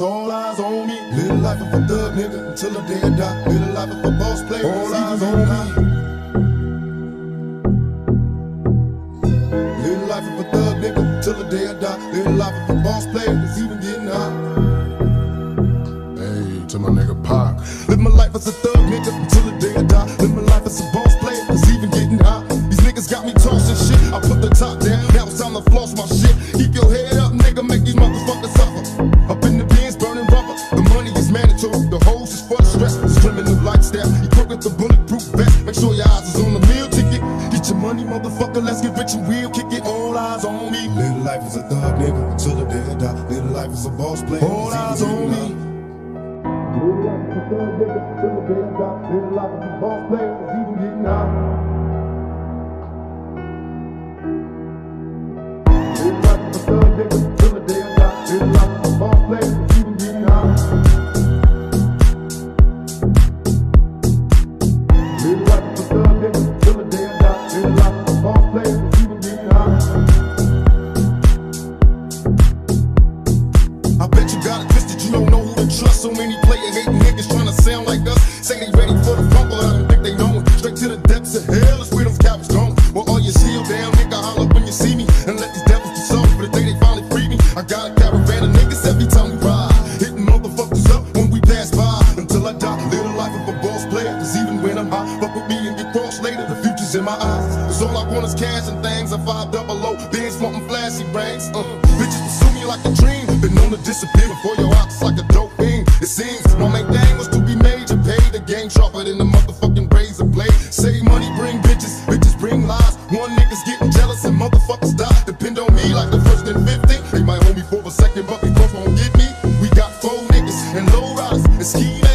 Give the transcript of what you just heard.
All eyes on me. Little life of a thug nigga until the day I die. Little life of a boss player. All eyes on me. Little life of a thug nigga until the day I die. Little life of a boss player that's even getting high. Hey, to my nigga Pac. Live my life as a thug nigga until the day I die. Live my life as a boss player that's even getting high. These niggas got me tossing shit. I put the top down. Now it's time to floss my shit. This criminal lifestyle. Equipped with the bulletproof vest. Make sure your eyes is on the meal ticket. Get your money, motherfucker. Let's get rich and real. Kick it. All eyes on me. Little life is a thug nigga until the day I die. Little life is a boss player. All eyes on me. Little life is a thug nigga until the day I die. Little life is a boss player. It's even getting high. Little life is a thug nigga So many player hating niggas trying to sound like us. Say they ready for the fumble, I don't think they know it. Straight to the depths of hell is where them cowards going. Well, all your shield down, nigga, holler when you see me. And let these devils be soft for the day they finally free me. I got a caravan of niggas every time we ride. Hitting motherfuckers up when we pass by. Until I die, live the life of a boss player. Cause even when I'm high, fuck with me and get crossed later. The future's in my eyes. Cause all I want is cash and things. I five double O, being smoking flashy rings. Uh, bitches pursue me like a dream. Been known to disappear before your eyes. It seems my main thing was to be major, pay the game sharper than the motherfucking razor blade. Say money, bring bitches, bitches bring lies. One nigga's getting jealous and motherfuckers die. Depend on me like the first and fifty. They might hold me for a second, but they both won't get me. We got four niggas and low riders and ski